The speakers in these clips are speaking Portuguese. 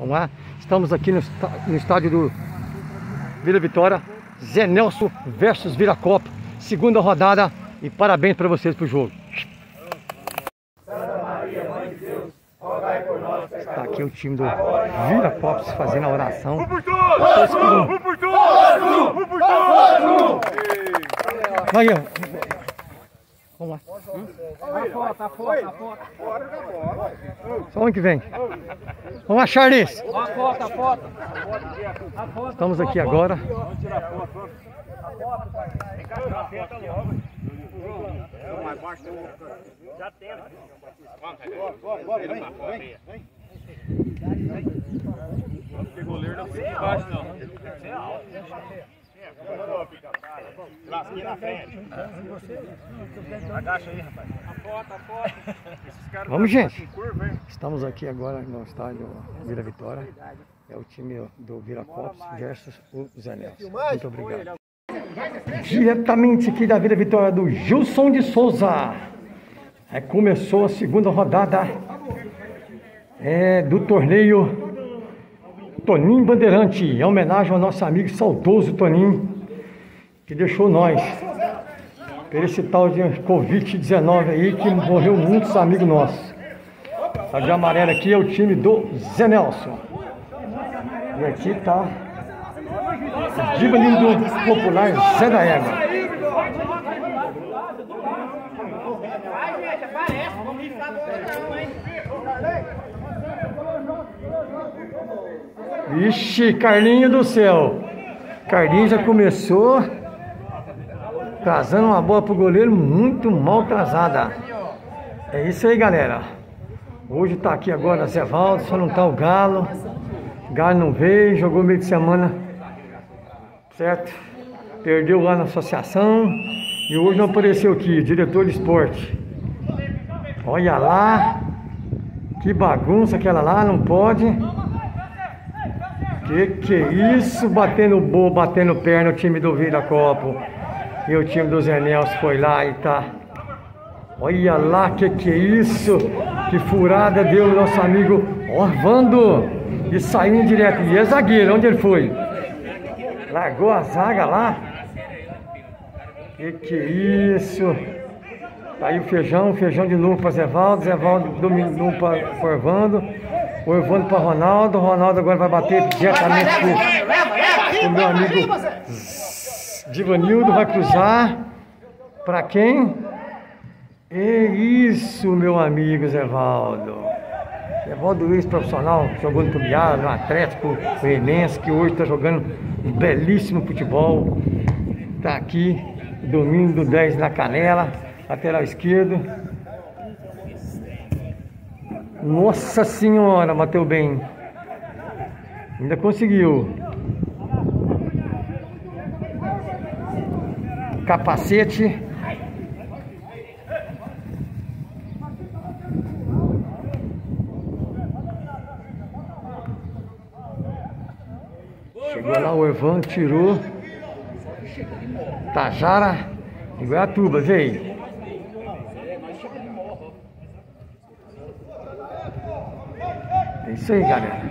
Vamos lá. Estamos aqui no, no estádio do Vila Vitória. Zé Nelson versus Viracopa. Segunda rodada. E parabéns para vocês pro jogo. Está aqui o time do Viracopos fazendo a oração. Um por todos! Um por todos! Um por todos! Vai, Vamos lá. Tá fora, tá fora, tá fora. Só um que vem. Vamos lá, Charles. A foto, a foto. Estamos aqui agora. Vamos tirar foto. Vem cá, tirar foto. Já tem. Bora, bora, vem, vem, vem. Porque goleiro não fica embaixo, não. Você é alto. Lasquinha na frente. Agacha aí, rapaz. A foto, a foto. Vamos, gente. Estamos aqui agora no estádio Vila Vitória. É o time do Viracopos versus o Zé Nelson. Muito obrigado. Diretamente aqui da Vila Vitória do Gilson de Souza. É, começou a segunda rodada é, do torneio Toninho Bandeirante, em homenagem ao nosso amigo saudoso Toninho, que deixou nós. Por esse tal de Covid-19 aí, que morreu muitos amigos nossos. A de amarelo aqui é o time do Zé Nelson. E aqui tá o Divaninho do Popular Zé da Égua. Ixi, Carlinho do céu. Carlinho já começou trazendo uma bola pro goleiro muito mal trazada. É isso aí, galera. Hoje tá aqui agora Zé Valdo, só não tá o Galo. Galo não veio, jogou meio de semana, certo? Perdeu lá na associação e hoje não apareceu aqui, diretor de esporte. Olha lá, que bagunça aquela lá, não pode. Que que é isso? Batendo boa, batendo perna o time do Vila Copo. E o time do Zé Nelson foi lá e tá. Olha lá, que que é isso? Que furada deu o nosso amigo Orvando. E saindo direto. E é zagueiro, onde ele foi? Largou a zaga lá. Que que é isso? Tá aí o feijão, feijão de novo para Zé Valdo, Zé Valdo dominou para Orvando. O Evandro para Ronaldo. Ronaldo agora vai bater diretamente para o meu amigo Divanildo. Vai cruzar. Para quem? É isso, meu amigo Zevaldo. Zevaldo ex-profissional, jogou no Tubiá, no Atlético Goianense, que hoje está jogando um belíssimo futebol. Está aqui, domínio do 10 na canela, lateral esquerdo. Nossa senhora, bateu bem. Ainda conseguiu. Capacete. Chegou lá o Evan, tirou. Tajara e Goiatuba, veio. É isso aí, galera.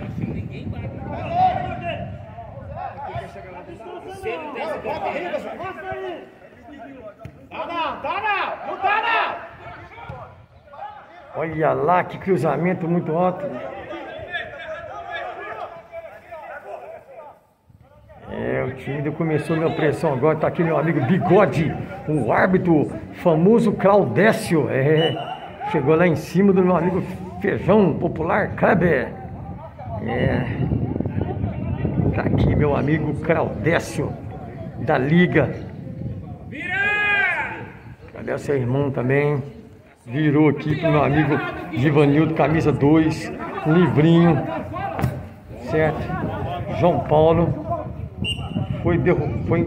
Olha lá que cruzamento muito alto. É, o time começou minha pressão agora. Tá aqui meu amigo Bigode, o árbitro famoso Claudécio. É, chegou lá em cima do meu amigo Feijão Popular Kleber. É. Tá aqui meu amigo Claudécio da Liga. Cadê seu irmão também? Virou aqui pro meu amigo Givanildo, camisa 2, livrinho. Certo? João Paulo. Foi derrubado. Foi...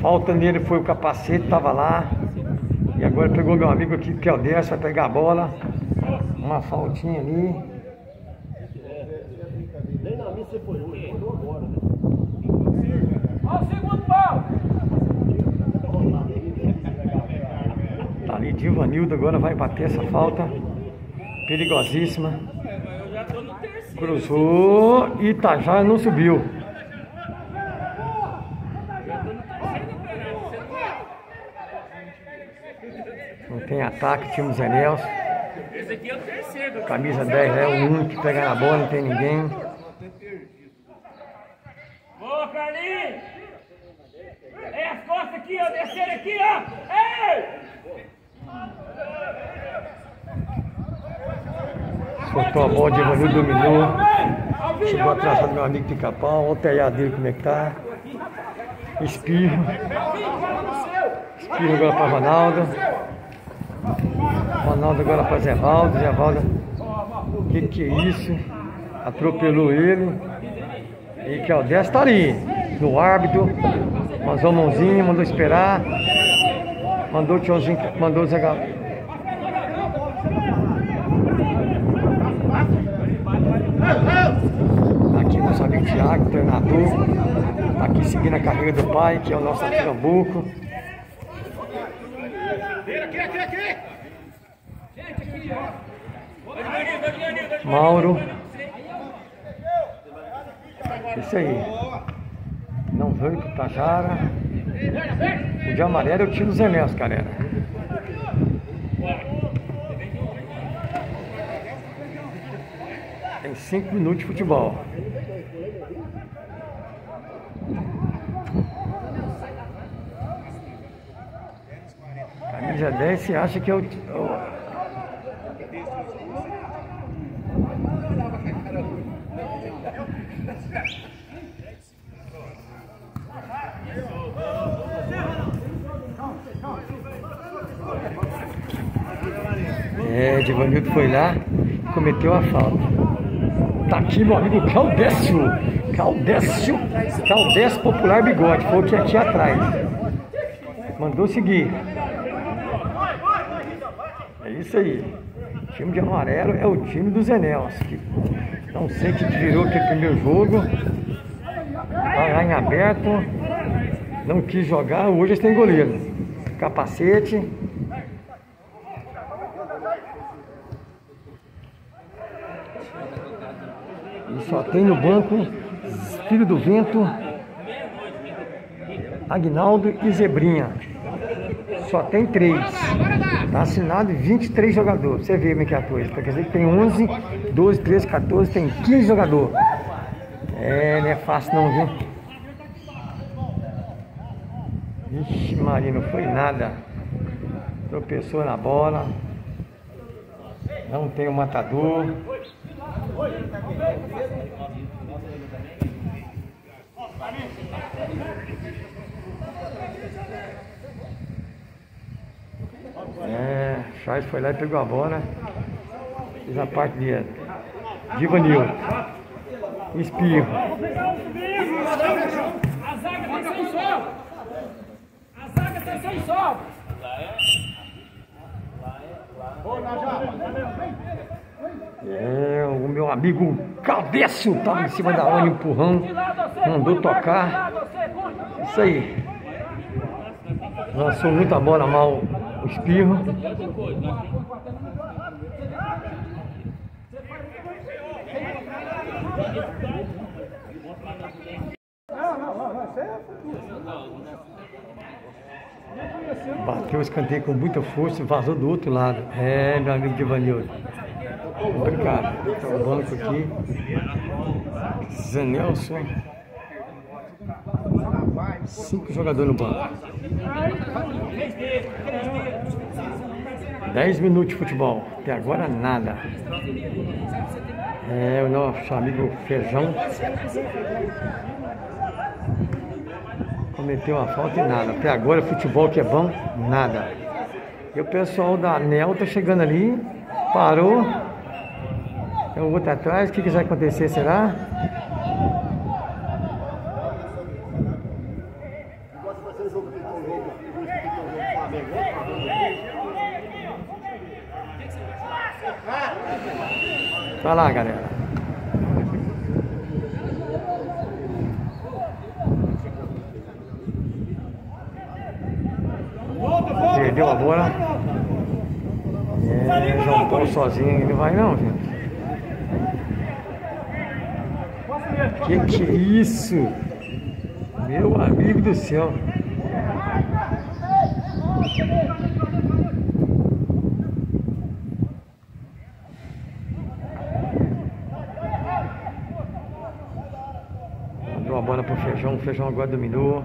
Falta nele foi o capacete, tava lá. E agora pegou meu amigo aqui, que é o Décio, vai pegar a bola. Uma faltinha ali. Nem na missa você foi hoje, mandou agora, né? Olha o segundo pau! Tá ali, Divanildo agora vai bater essa falta. Perigosíssima. Cruzou e Itajá não subiu. Não tem ataque, time Zé Nelson. Camisa 10 é o único que pega na bola, não tem ninguém. Boa, Carlinhos! É as costas aqui, ó, descer aqui, ó! Ei! Cortou a bola, de Ivanildo dominou. Chegou atrasado meu amigo Pica-Pau. Olha o telhado dele como é que tá. Espirro. Espirro agora para Ronaldo. Ronaldo agora para Zevaldo. Zevaldo. O que, que é isso? Atropelou ele. E que é o 10 tá ali. No árbitro. Mandou a mãozinha, mandou esperar. Mandou o tiozinho, mandou o Zé Gal- Tá aqui nosso amigo Thiago, treinador. Tá aqui seguindo a carreira do pai, que é o nosso Pernambuco. Mauro. Isso aí. Não veio pro Tajara. O de amarelo é o tiro Zé Nelson, galera. Tem cinco minutos de futebol. Camisa 10, você acha que é o. o- É, Divanildo foi lá, cometeu a falta. Tá aqui meu amigo Caldécio. Caldécio. Caldécio Popular Bigode. Foi o que aqui atrás. Mandou seguir. É isso aí. O time de amarelo é o time dos Enels. Que não sei que virou aquele primeiro jogo. Tá lá em aberto. Não quis jogar. Hoje eles têm goleiro. Capacete. E só tem no banco Filho do Vento, Agnaldo e Zebrinha. Só tem três. Tá assinado 23 jogadores. Você vê como é que é a coisa. Quer dizer que tem 11, 12, 13, 14, tem 15 jogadores. É, não é fácil não, viu? Vixe Maria, não foi nada. Tropeçou na bola. Não tem o matador. É, Charles foi lá e pegou a bola. Fez a parte de Divanil. Espirro. A zaga tá sem sol! A zaga tá sem sol! É, o meu amigo Caldeço tava em cima da onda, empurrão. Mandou tocar. Isso aí. Lançou muita bola mal o espirro. Bateu o escanteio com muita força e vazou do outro lado. É, meu amigo Divanildo. Obrigado. Tá o banco aqui. Zé Nelson. Cinco jogadores no banco. Dez minutos de futebol. Até agora nada. É o nosso amigo Feijão. Cometeu uma falta e nada. Até agora futebol que é bom, nada. E o pessoal da ANEL tá chegando ali. Parou. Tem um outro atrás. O que, que vai acontecer, será? Vai lá, galera. Perdeu a bola. É, João Paulo sozinho, ele não vai não, gente. Que que é isso? Meu Mandou a bola pro Feijão, o Feijão agora dominou.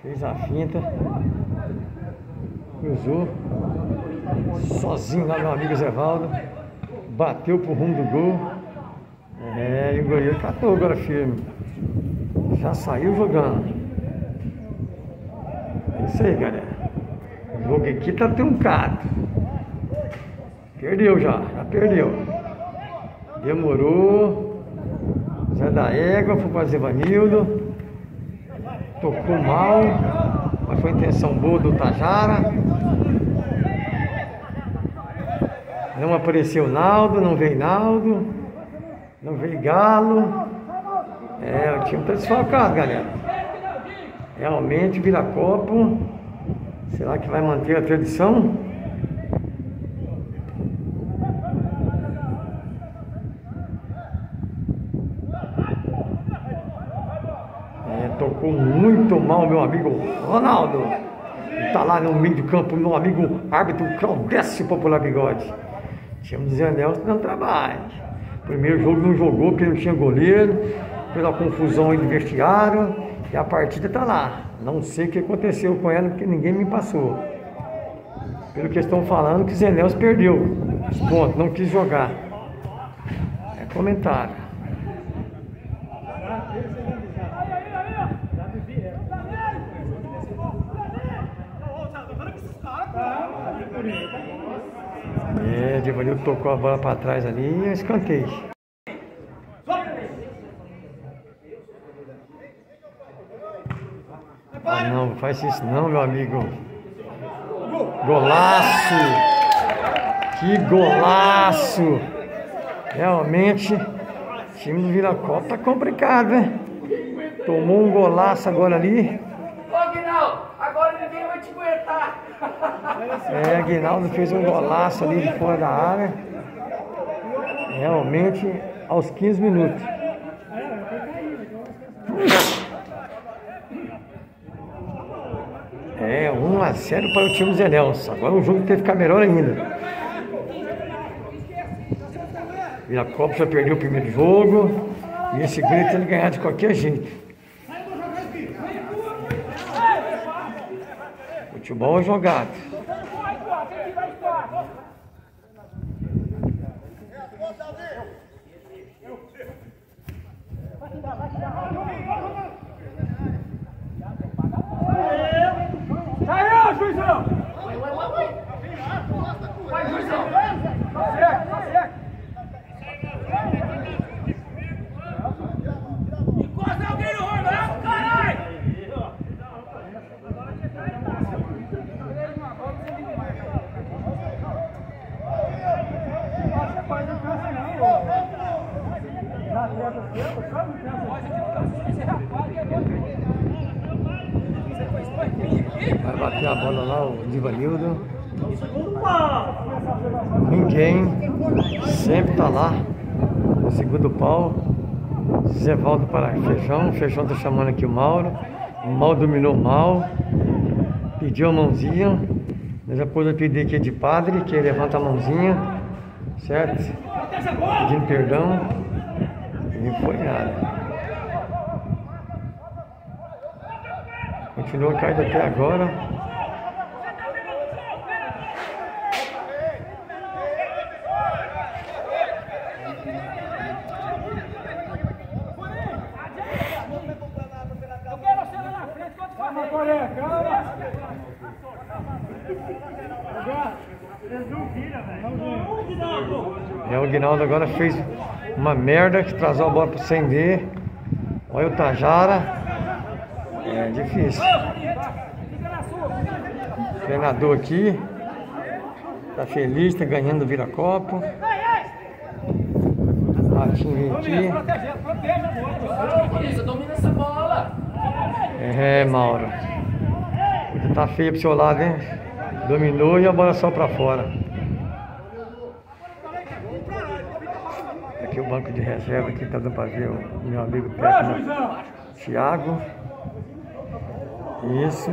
Fez a finta. Cruzou. Sozinho lá, meu amigo Zevaldo. Bateu pro rumo do gol. É, e o goleiro catou agora firme. Já saiu jogando. É isso aí, galera. O jogo aqui tá truncado. Perdeu já, já perdeu. Demorou. Zé da Égua, foi para Zevanildo. Tocou mal, mas foi intenção boa do Tajara. Não apareceu Naldo, não veio Naldo, não veio Galo. É, o time está desfalcado, galera. Realmente, Viracopo, será que vai manter a tradição? É, tocou muito mal meu amigo Ronaldo. Está lá no meio do campo, meu amigo árbitro Claudécio Popular Bigode. Tínhamos o Zé Nelson dando trabalho. Primeiro jogo não jogou porque não tinha goleiro, pela confusão do vestiário, e a partida está lá. Não sei o que aconteceu com ela, porque ninguém me passou. Pelo que estão falando que o Zé Nelson perdeu os pontos, não quis jogar. É comentário. Divanildo tocou a bola para trás ali e escanteio. Ah, não, faz isso não, meu amigo. Golaço! Que golaço! Realmente, time do Viracopos tá complicado, né? Tomou um golaço agora ali. Ô, Aguinaldo, agora ninguém vai te aguentar. É, Aguinaldo fez um golaço ali de fora da área. Realmente, aos 15 minutos. É, 1 a 0 para o time do Zé Nelson. Agora o jogo teve que ficar melhor ainda. Viracopos já perdeu o primeiro jogo. E esse grito tem que ganhar de qualquer jeito. Futebol é jogado. よっ! Feijão. Feijão tá chamando aqui o Mauro. O Mauro dominou mal. Pediu a mãozinha. Mas depois eu pedi aqui de padre, que levanta a mãozinha. Certo? Pedindo perdão. E foi nada. Continua caído até agora. É, o Guinaldo agora fez uma merda que trazou a bola pro Sendê. Olha o Tajara. É difícil. Treinador aqui. Tá feliz, tá ganhando o Viracopo. Ratinho vem aqui. Isa, domina essa bola! É, Mauro. Tá feio pro seu lado, hein? Dominou e a bola só pra fora. Aqui o banco de reserva, aqui tá dando pra ver o meu amigo técnico Thiago. Isso.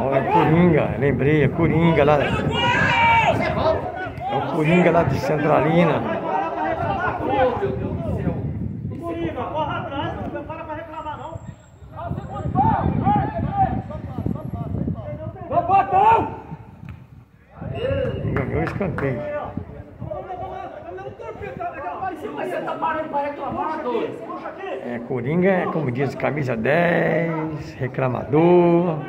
Olha, Coringa, lembrei, é Coringa lá. É o Coringa lá de Centralina. Coringa, corra atrás, não para pra reclamar não. Vai, botão! Ganhou o escanteio. É, Coringa é, como diz, camisa 10, reclamador.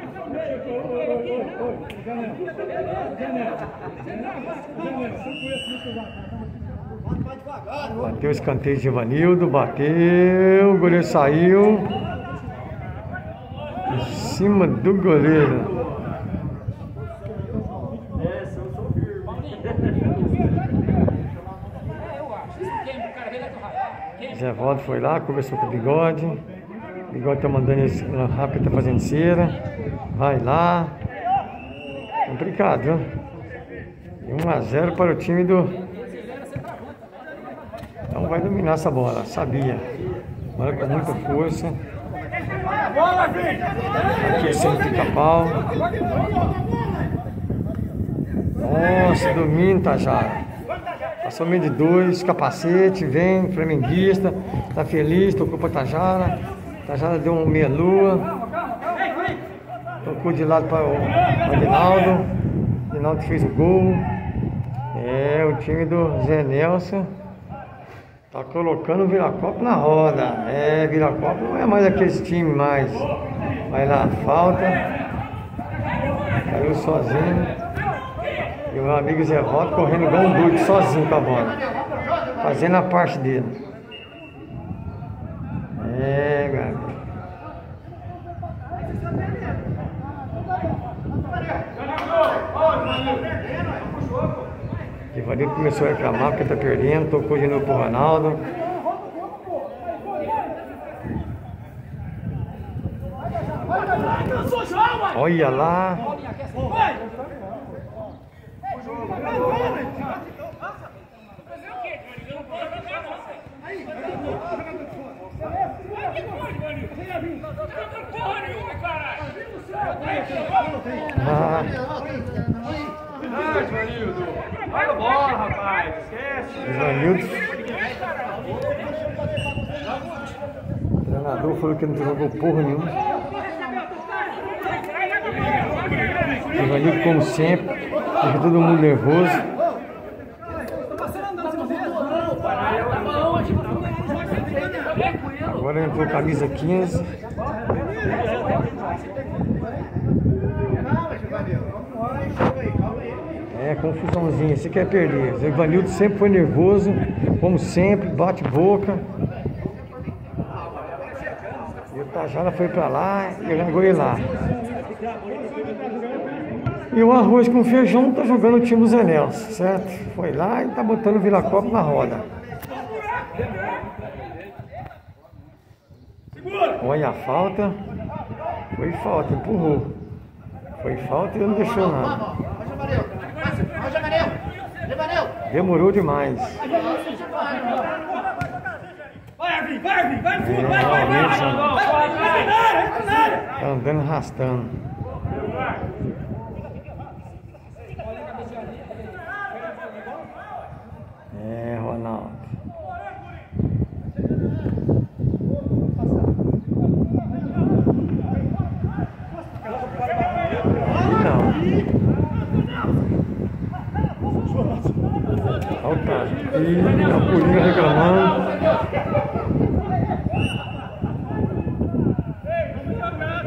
Bateu o escanteio de Ivanildo, bateu, o goleiro saiu. Em cima do goleiro. Zé Valdo foi lá, conversou com o Bigode. O Bigode tá mandando esse rápido, tá fazendo cera. Vai lá. Complicado, viu? E 1 a 0 para o time do. Então vai dominar essa bola, sabia. Bola com muita força. Aqui é sem pica-pau. Nossa, domina Tajara. Passou meio de dois, capacete, vem, flamenguista, tá feliz, tocou pra Tajara. Tajara deu um meia-lua. Tocou de lado para o Aguinaldo. Aguinaldo fez o gol. É, o time do Zé Nelson tá colocando o Viracopo na roda. É, Viracopo não é mais aquele time mais. Vai lá, falta. Caiu sozinho. E o meu amigo Zé Valdo correndo igual um doido, sozinho com a bola. Fazendo a parte dele. É, meu amigo. Ivanildo começou a reclamar porque tá perdendo, tocou de novo pro Ronaldo. Olha lá. Ah, Joanildo! Vai a bola, rapaz! Esquece! Ivanildo. O treinador falou que não jogou porra nenhuma. Ivanildo, como sempre, deixa todo mundo nervoso. Agora entrou camisa 15. É, confusãozinha, você quer perder. O Ivanildo sempre foi nervoso, como sempre, bate boca. E o Tajara foi pra lá e largou ele lá. E o arroz com feijão tá jogando o time do Zé Nelson, certo? Foi lá e tá botando o Vila-Copa na roda. Olha a falta. Foi falta, empurrou. Foi falta e não deixou nada. Demorou demais. Vai, Arvin! Vai, Arvin! Vai no fundo! É, Vai, vai, vai! realmente, Vai, vai, vai! Entra na área! Entra na área! Tá andando arrastando. É, Ronaldo. Aí não. Olha o cara. Ih, a Coringa reclamando.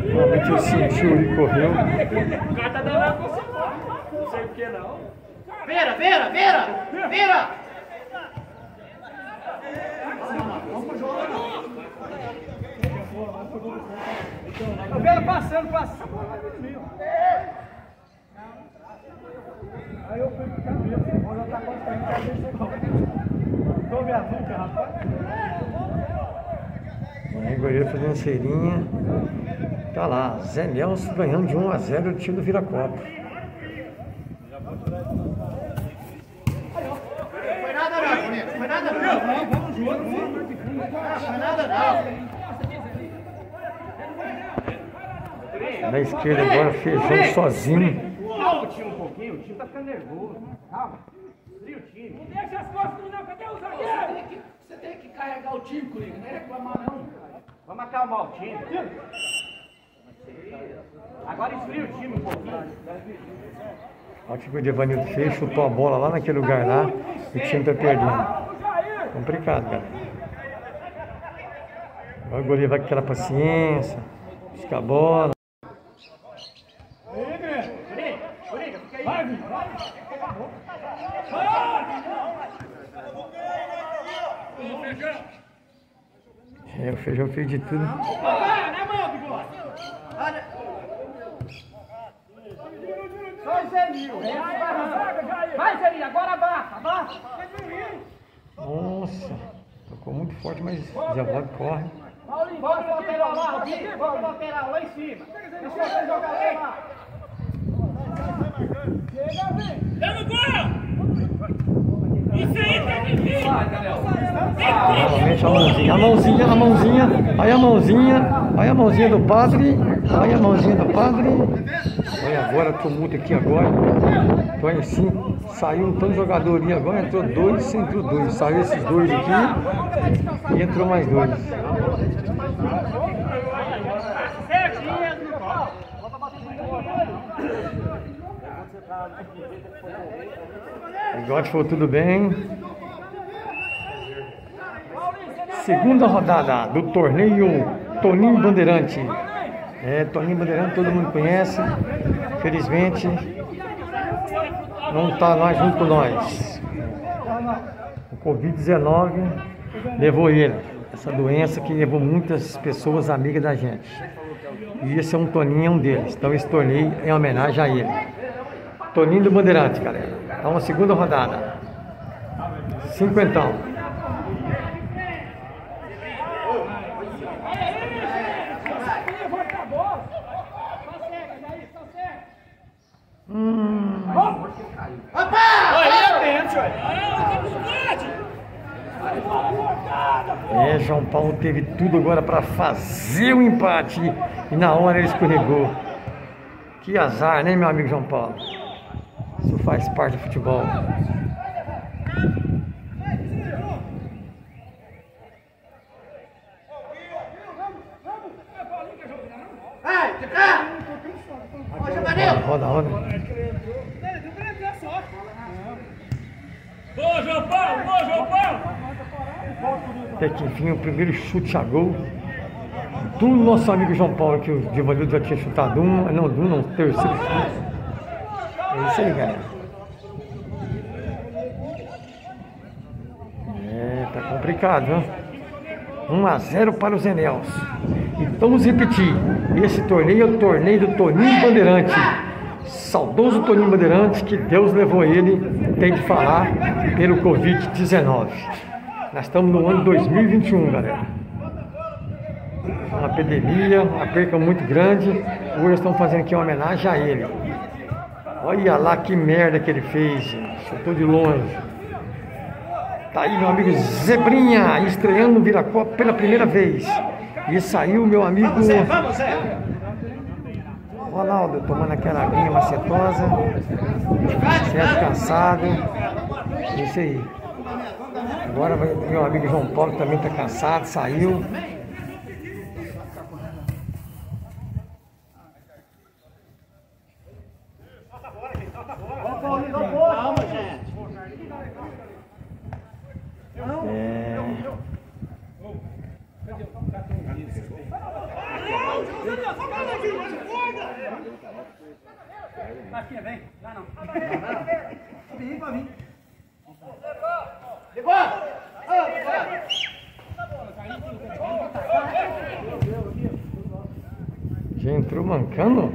Realmente ele sentiu e correu. O cara tá dando água com você, não sei por que não. Vira, vira, vira! Vira! Eu vi ela passando, passando. Aí eu fui pro caminho, quando ela tá passando, a cabeça chegou. Tô me azul, rapaz. Aí goleiro fazendo cerinha. Tá lá, Zé Nelson ganhando de 1 a 0 o time do Viracopa. Foi nada não, bonito. Foi nada não. Vamos junto, vamos. Não, foi nada não. Na esquerda agora, Feijão sozinho. Calma o time um pouquinho, o time tá ficando nervoso. Calma. Fria o time. Não deixa as costas, não, cadê o Você zagueiro? tem que, você tem que carregar o time, Coringa, não é reclamar não. Vamos acalmar o time. Agora esfria o time um pouquinho. Olha o que o Devanildo fez, chutou a bola lá naquele lugar lá e o time tá perdendo. Complicado, cara. Agora o goleiro vai com aquela paciência, busca a bola. Coringa, Coringa, fica aí. Vai, Vini, vai. É, o Feijão fez de tudo. Vai, Zelinho, agora abafa. Nossa, tocou muito forte, mas vai, corre. Paulinho, bota o lateral lá, Robinho. Bota o lateral lá em cima. Deixa você jogar lá. Dá no gol! Isso aí tá difícil! Novamente a mãozinha, a mãozinha, a mãozinha, aí a mãozinha, aí a mãozinha do padre, aí a mãozinha do padre. Olha agora, tumulto aqui agora. Em cima, saiu um tanto de jogador agora, entrou dois, entrou dois. Saiu esses dois aqui e entrou mais dois. Bigode foi tudo bem. Segunda rodada do torneio Toninho Bandeirante. É, Toninho Bandeirante todo mundo conhece. Felizmente não está lá junto com nós. O Covid-19 levou ele. Essa doença que levou muitas pessoas amigas da gente. E esse é um Toninho, é um deles. Então esse torneio é em homenagem a ele. Toninho do Bandeirante, galera. Então a segunda rodada. Cinquentão. Levanta a bola! Tá certo, Jair, tá certo! É, João Paulo teve tudo agora para fazer o empate e na hora ele escorregou. Que azar, né, meu amigo João Paulo? Isso faz parte do futebol. Roda, roda. Boa, João Paulo! Boa, João Paulo! Até que enfim o primeiro chute a gol do nosso amigo João Paulo, que o Divalildo já tinha chutado um, não, do um, não, terceiro chute. É tá complicado, né? 1 a 0 para os Enels. E vamos repetir, esse torneio é o torneio do Toninho Bandeirante. Saudoso Toninho Bandeirante, que Deus levou ele, tem de falar, pelo Covid-19. Nós estamos no ano 2021, galera. Uma pandemia, uma perca muito grande. Hoje estamos fazendo aqui uma homenagem a ele. Olha lá que merda que ele fez, gente. Chutou de longe. Tá aí meu amigo Zebrinha, estreando no Viracopa pela primeira vez. E saiu meu amigo Vamos. Ronaldo, tomando aquela aguinha macetosa. Certo, cansado. Isso aí. Agora meu amigo João Paulo também está cansado, saiu. Calma, gente. É... Ligou? Ô, ligou. Já entrou mancando?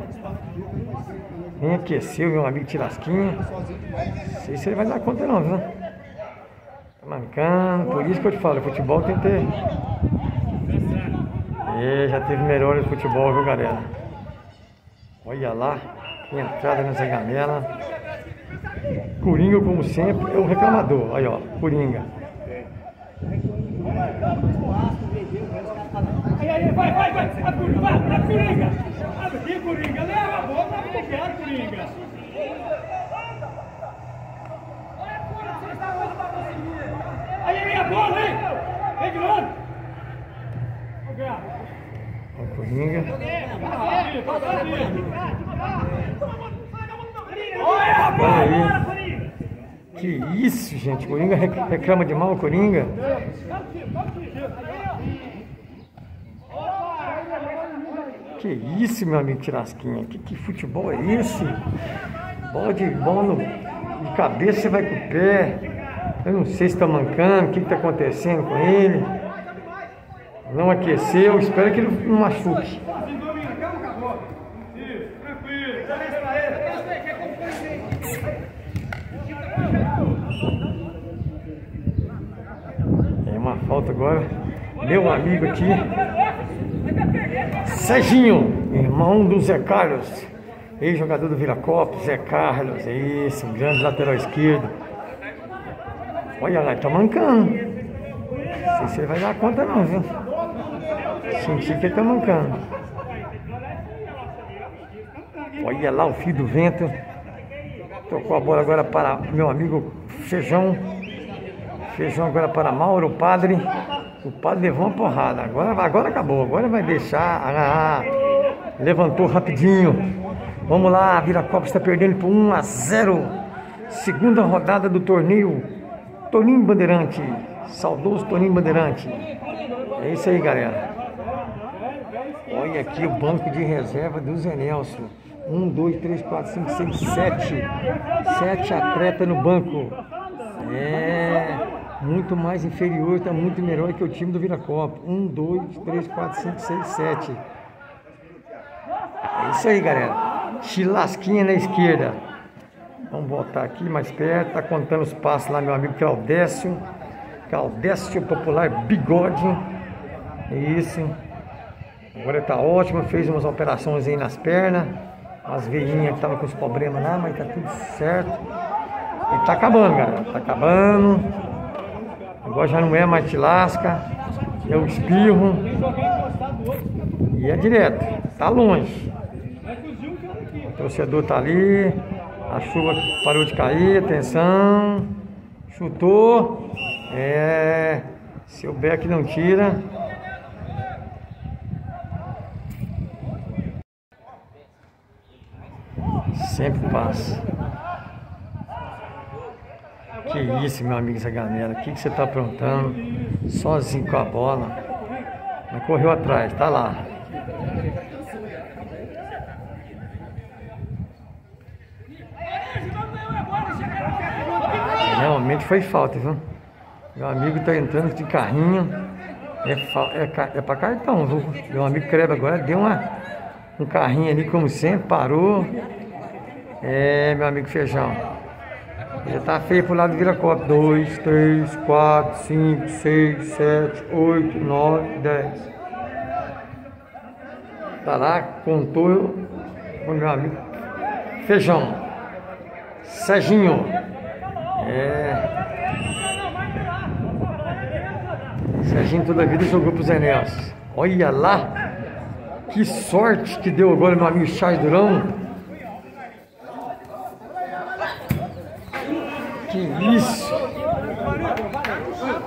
Aqueceu, meu amigo Tirasquinha. Não sei se ele vai dar conta não, viu? Tá mancando, por isso que eu te falo, futebol tem que ter. É, já teve melhores futebol, viu, galera? Olha lá, que entrada nessa gamela. Coringa, como sempre, é o reclamador. Aí, ó, Coringa. Aí, aí, vai, vai, vai. A Coringa, vai, a Coringa. Aqui, Coringa. Leva a bola pra pegar, Coringa. Aí, aí, a bola, hein? Vem, Grande. Ó, Coringa. Olha Coringa. Que isso, gente. Coringa rec- reclama de mal, Coringa. Que isso, meu amigo Tirasquinha. Que, que futebol é esse? Bola de bola no, de cabeça, você vai com o pé. Eu não sei se está mancando, o que está acontecendo com ele. Não aqueceu, espero que ele não machuque. É uma falta agora. Meu amigo aqui. Serginho, irmão do Zé Carlos. Ex-jogador do Viracopos, Zé Carlos. Isso, um grande lateral esquerdo. Olha lá, tá mancando. Não sei se ele vai dar conta não, viu? Senti que ele tá mancando. Olha lá o fio do vento. Tocou a bola agora para meu amigo Feijão. Feijão agora para Mauro, padre. O padre levou uma porrada. Agora, agora acabou. Agora vai deixar. Ah, levantou rapidinho. Vamos lá, a Viracopos está perdendo por 1 a 0. Segunda rodada do torneio. Toninho Bandeirante. Saudoso Toninho Bandeirante. É isso aí, galera. Olha aqui o banco de reserva do Zé Nelson. 1, 2, 3, 4, 5, 6, 7. 7 atletas no banco. É muito mais inferior, está muito melhor que o time do Viracopa. 1, 2, 3, 4, 5, 6, 7. É isso aí, galera. Chilasquinha na esquerda. Vamos voltar aqui mais perto. Está contando os passos lá, meu amigo Claudécio. Claudécio Popular Bigode. Isso. Agora está ótimo. Fez umas operações aí nas pernas. As veinhas que estavam com os problemas lá, mas tá tudo certo. E tá acabando, galera. Tá acabando. Agora já não é mais te lasca. É o espirro. E é direto. Tá longe. O torcedor tá ali. A chuva parou de cair. Atenção. Chutou. É. Se o Beck não tira. Sempre passa. Que isso, meu amigo Zaganela. O que, que você está aprontando? Sozinho com a bola. Mas correu atrás, tá lá. Realmente foi falta, viu? Meu amigo tá entrando de carrinho. É, é, é pra cartão, viu? Meu amigo Creba agora deu uma, um carrinho ali, como sempre, parou. É, meu amigo Feijão. Já tá feio pro lado do Viracopa. 2, 3, 4, 5, 6, 7, 8, 9, 10. Tá lá, contou o meu amigo Feijão. Serginho. É. Serginho toda a vida jogou pro Zé Nelson. Olha lá. Que sorte que deu agora meu amigo Charles Durão. Que isso!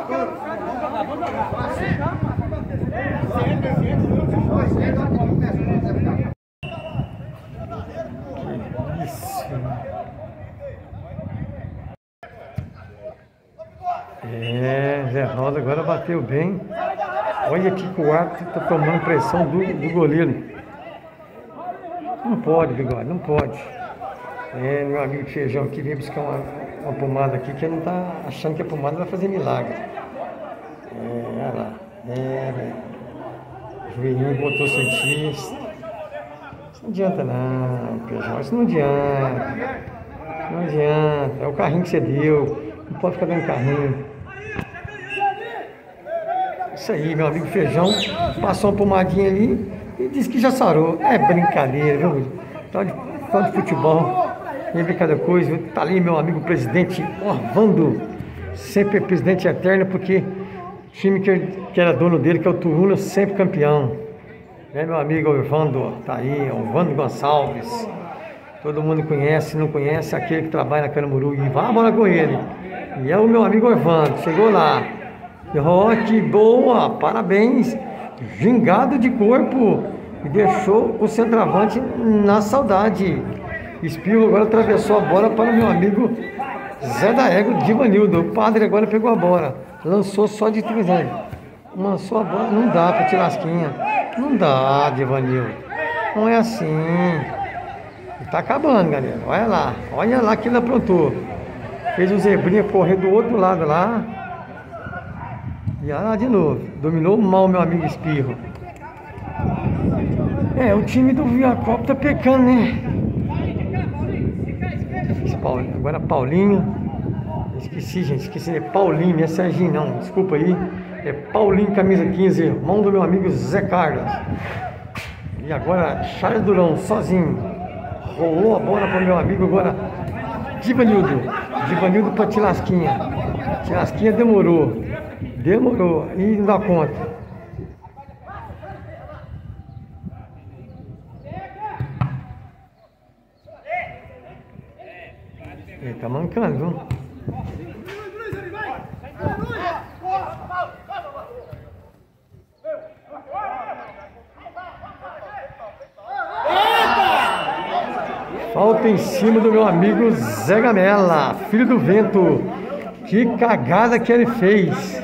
Que! É, Zé Roda agora bateu bem. Olha aqui que o árbitro está tomando pressão do, do goleiro. Não pode, Bigode, não pode. É, meu amigo Feijão aqui veio buscar uma, uma pomada aqui que não está achando que a pomada vai fazer milagre. É, olha lá. É, velho. O joelhinho botou cientista. Isso não adianta não, Feijão. Isso não adianta. Não adianta. É o carrinho que você deu. Não pode ficar dando carrinho. Isso aí, meu amigo Feijão passou uma pomadinha ali e disse que já sarou. É brincadeira, viu? Só de, só de futebol. Ver cada coisa. Tá ali meu amigo presidente Orvando. Sempre presidente eterno, porque o time que, era dono dele, que é o Turuna, sempre campeão. É meu amigo Orvando, tá aí, Orvando Gonçalves. Todo mundo conhece, não conhece aquele que trabalha na Caramuru e vá embora com ele. E é o meu amigo Orvando, chegou lá. Que boa, parabéns. Gingado de corpo. E deixou o centroavante na saudade. Espirro agora atravessou a bola para o meu amigo Zé da Ego, Divanildo. O padre agora pegou a bola. Lançou só de três anos. Lançou a bola. Não dá para tirar lasquinha. Não dá, Divanildo. Não é assim. Está acabando, galera. Olha lá. Olha lá que ele aprontou. Fez o zebrinha correr do outro lado lá. E lá de novo. Dominou mal meu amigo Espirro. É, o time do Viacop tá pecando, né? Agora Paulinho. Esqueci, gente. Esqueci. É Paulinho, não é Serginho, não. Desculpa aí. É Paulinho, camisa 15, irmão do meu amigo Zé Carlos. E agora Charles Durão, sozinho. Rolou a bola para meu amigo agora. Divanildo. Divanildo para Tilasquinha. Tilasquinha demorou. Demorou. E não dá conta. Ele tá mancando, viu? Falta em cima do meu amigo Zé Gamela, filho do vento. Que cagada que ele fez.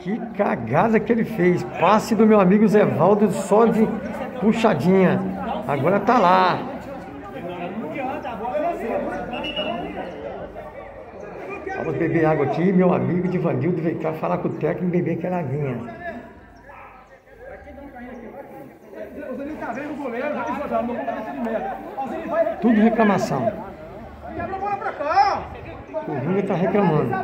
Que cagada que ele fez. Passe do meu amigo Zé Valdo só de puxadinha. Agora tá lá. Beber água aqui. Meu amigo Divanildo veio cá falar com o técnico e beber aquela aguinha. Tudo reclamação. O Vinha está reclamando.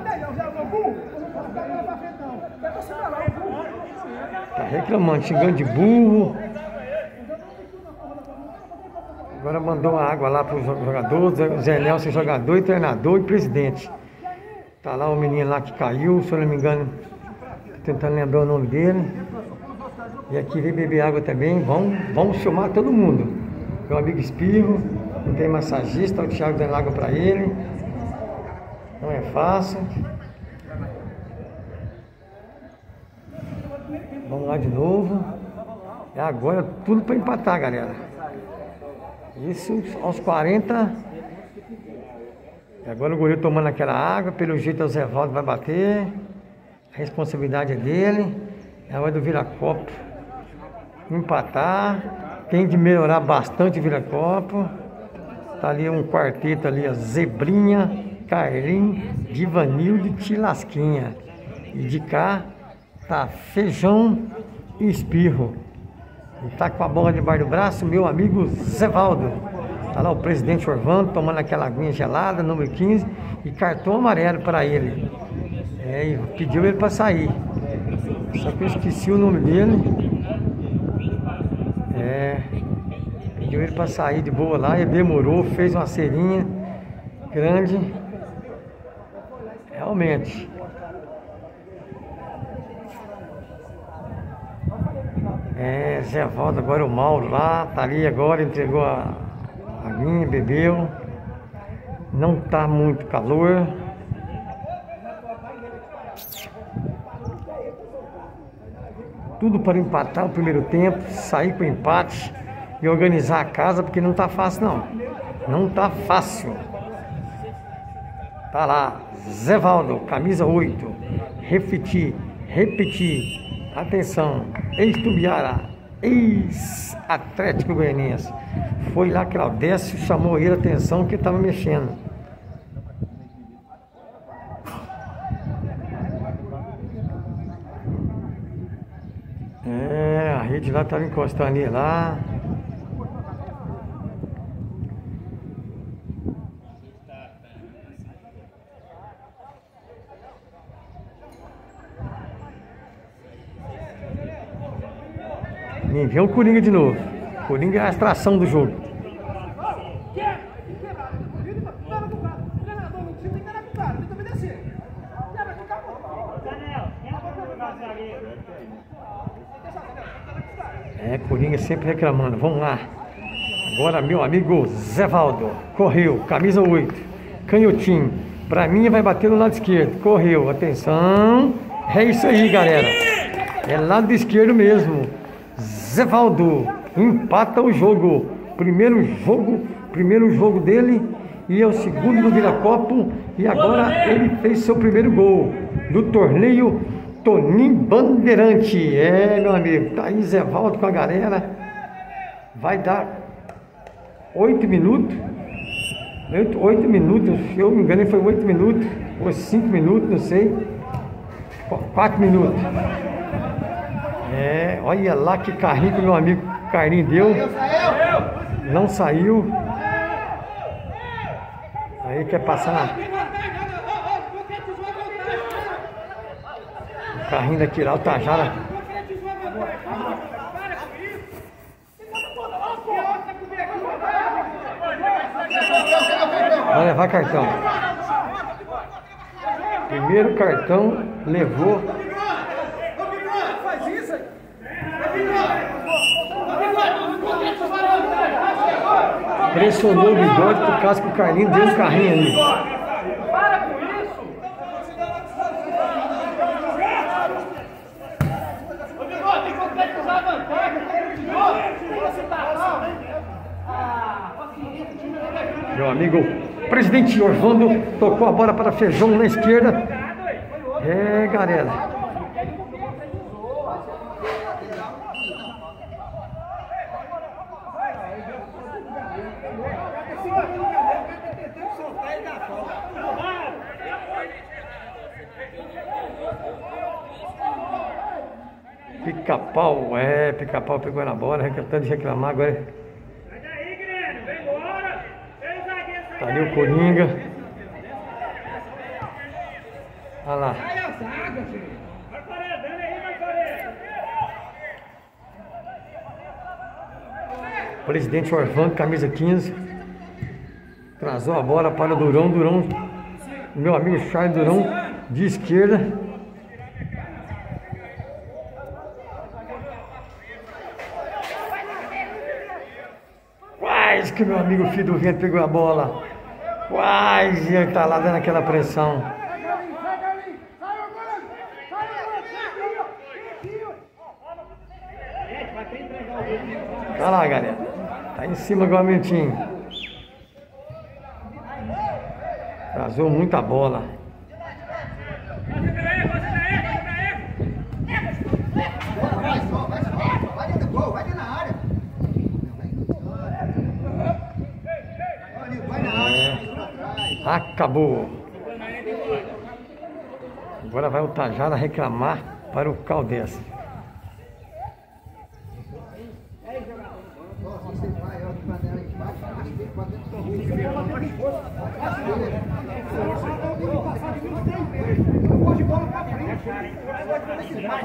Está reclamando, xingando de burro. Agora mandou uma água lá para os jogadores, Zé Nelson, jogador e treinador e presidente. Tá lá o menino lá que caiu, se eu não me engano, tentando lembrar o nome dele. E aqui vem beber água também. Vamos, vamos chamar todo mundo. Meu amigo Espirro, não tem massagista, o Thiago dando água para ele. Não é fácil. Vamos lá de novo. É agora tudo para empatar, galera. Isso aos 40. Agora o goleiro tomando aquela água. Pelo jeito o Zé Valdo vai bater. A responsabilidade é dele. É hora do vira-copo empatar. Tem de melhorar bastante o vira-copo. Tá ali um quarteto ali, a Zebrinha, Carlinhos, Divanildo e Tilasquinha. E de cá tá Feijão e Espirro. E tá com a bola debaixo do braço, meu amigo Zevaldo. Tá lá o presidente Orvando tomando aquela aguinha gelada, número 15, e cartão amarelo para ele. É, e pediu ele para sair. Só que eu esqueci o nome dele. É, pediu ele para sair de boa lá, ele demorou, fez uma serinha grande. Realmente. É, Zé Valdo, agora o Mauro lá, tá ali agora, entregou a aguinha, bebeu. Não tá muito calor. Tudo para empatar o primeiro tempo, sair com empate e organizar a casa, porque não tá fácil não. Não tá fácil. Tá lá, Zé Valdo, camisa 8. Repetir, repetir. Atenção, ex-Tubiara, ex-Atlético Goianiense. Foi lá Claudécio, chamou ele a atenção que estava mexendo. É, a rede lá estava encostando ele lá. Nem o Coringa de novo. Coringa é a atração do jogo. É, Coringa sempre reclamando. Vamos lá. Agora, meu amigo Zé Valdo. Correu, camisa 8. Canhotinho. Pra mim, vai bater no lado esquerdo. Correu, atenção. É isso aí, galera. É lado esquerdo mesmo. Zé Valdo empata o jogo. Primeiro jogo, primeiro jogo dele e é o segundo do Viracopo. E agora ele fez seu primeiro gol do torneio Toninho Bandeirante. É, meu amigo, tá aí Zé Valdo com a galera. Vai dar oito minutos. Oito minutos, se eu me engano, foi oito minutos, ou cinco minutos, não sei. Quatro minutos. É, olha lá que carrinho que meu amigo Carlinho deu. Não saiu. Aí quer passar. O carrinho da tirar o Tajara. Vai levar cartão. Primeiro cartão levou. Pressionou o bigode por causa que o Carlinho deu um carrinho ali. Para com isso! Tem Meu amigo presidente Orvando tocou a bola para Feijão na esquerda. É, galera. Pica-pau, é, pica-pau pegou na bola, reclamando de reclamar agora. Tá ali o Coringa. Olha lá. Presidente Orvando, camisa 15. Trazou a bola para o Durão. Durão, meu amigo Charles Durão, de esquerda. Quase que meu amigo Filho do Vento pegou a bola. Quase tá lá dando aquela pressão. Olha lá, galera. Tá em cima igualmentinho. Trazou muita bola. Vai, vai, só. Vai dentro do gol, vai dentro da área. Olha, vai na área. Acabou. Agora vai o Tajara reclamar para o Caldense.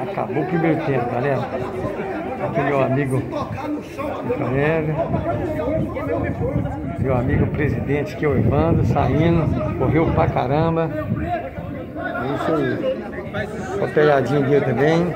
Acabou o primeiro tempo, galera. Aqui meu amigo meu amigo presidente que é o Evandro, saindo, correu pra caramba. É isso aí. O pegadinha dele também.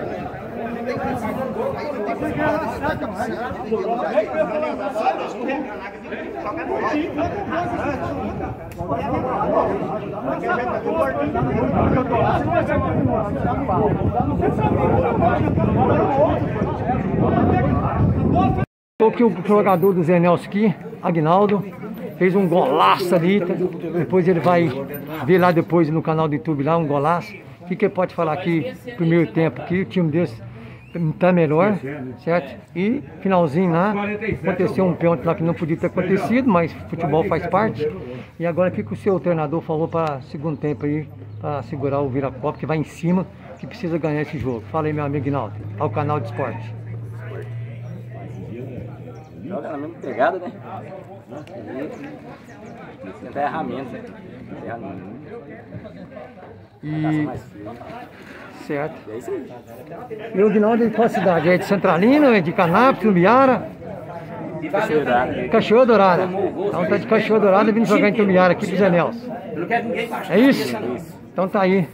Tô aqui o jogador do Zé Nelson aqui, Agnaldo, fez um golaço ali, tá? depois ele vai ver lá depois no canal do YouTube lá, um golaço. O que, que pode falar aqui, primeiro tempo aqui, o time desse tá melhor, certo? E finalzinho lá, aconteceu um pênalti lá que não podia ter acontecido, mas futebol faz parte. E agora o que, que o seu treinador falou para segundo tempo aí, para segurar o Viracopa, que vai em cima, que precisa ganhar esse jogo. Fala aí, meu amigo Aguinaldo, ao canal de esporte. Joga na mesma pegada, né? E tenta errar menos, né? Menos. E. Certo. E é isso aí. E o Guinaldo é de qual cidade? É de Centralina, é de Canápolis, Tumbiara? Cachoeirada. Cachoeira Dourada. Então tá de Cachoeira Dourada vindo jogar em Tumbiara aqui pro Zé Nelson. É isso? Então tá aí.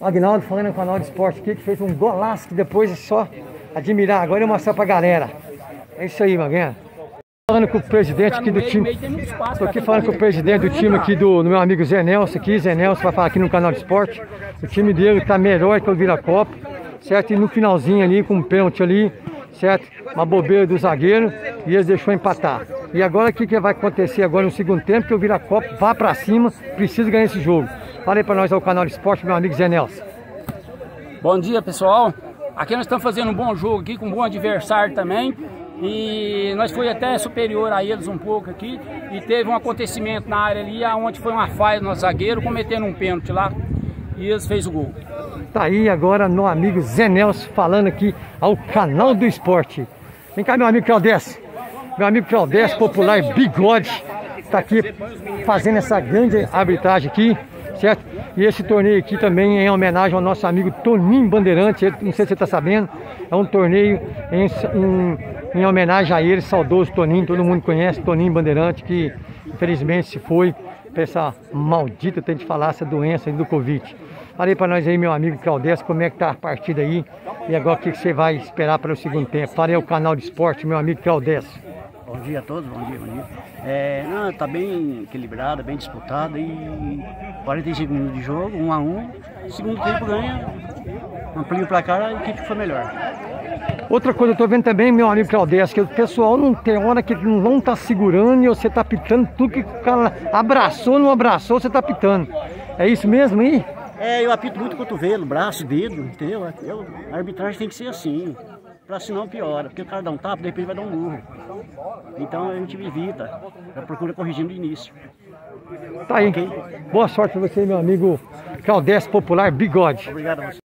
O Agnaldo falando no canal de esporte aqui, que fez um golaço que depois é só admirar. Agora eu vou mostrar pra galera. É isso aí, Maguinha. Falando com o presidente aqui do time. Tô aqui falando com o presidente do time aqui do, do meu amigo Zé Nelson aqui. Zé Nelson vai falar aqui no canal de esporte. O time dele tá melhor que o Viracopa, certo? E no finalzinho ali, com um pênalti ali, certo? Uma bobeira do zagueiro e eles deixou empatar. E agora o que, que vai acontecer agora no segundo tempo? Que o Viracopa vá pra cima, precisa ganhar esse jogo. Fala aí pra nós ao canal de esporte, meu amigo Zé Nelson. Bom dia, pessoal. Aqui nós estamos fazendo um bom jogo aqui, com um bom adversário também. E nós foi até superior a eles um pouco aqui. E teve um acontecimento na área ali, onde foi uma falha do nosso zagueiro, cometendo um pênalti lá. E eles fez o gol. Tá aí agora meu amigo Zé Nelson falando aqui ao canal do esporte. Vem cá, meu amigo Claudés. Meu amigo Claudés, popular Bigode, tá aqui fazendo essa grande arbitragem aqui, certo? E esse torneio aqui também é em homenagem ao nosso amigo Toninho Bandeirante, não sei se você tá sabendo, é um torneio em, em- em homenagem a ele, saudoso Toninho, todo mundo conhece Toninho Bandeirante, que infelizmente se foi para essa maldita, tem de falar, essa doença do Covid. Falei para nós aí, meu amigo Claudés, como é que tá a partida aí e agora o que, que você vai esperar para o segundo tempo. Falei ao canal de esporte, meu amigo Claudés. Bom dia a todos, bom dia, bom dia. É, não, tá bem equilibrado, bem disputado e 45 minutos de jogo, 1 a 1 Segundo tempo ganha, amplia o placar, a equipe foi melhor. Outra coisa, eu tô vendo também, meu amigo Claudés, que o pessoal não tem hora que não tá segurando e você tá pitando tudo que o cara abraçou, não abraçou, você tá pitando. É isso mesmo aí? É, eu apito muito cotovelo, braço, dedo, entendeu? Eu, a arbitragem tem que ser assim, pra senão piora, porque o cara dá um tapa, de repente vai dar um murro. Então a gente evita, procura corrigir no início. Tá aí. Boa sorte pra você, meu amigo Claudés Popular Bigode. Obrigado a você.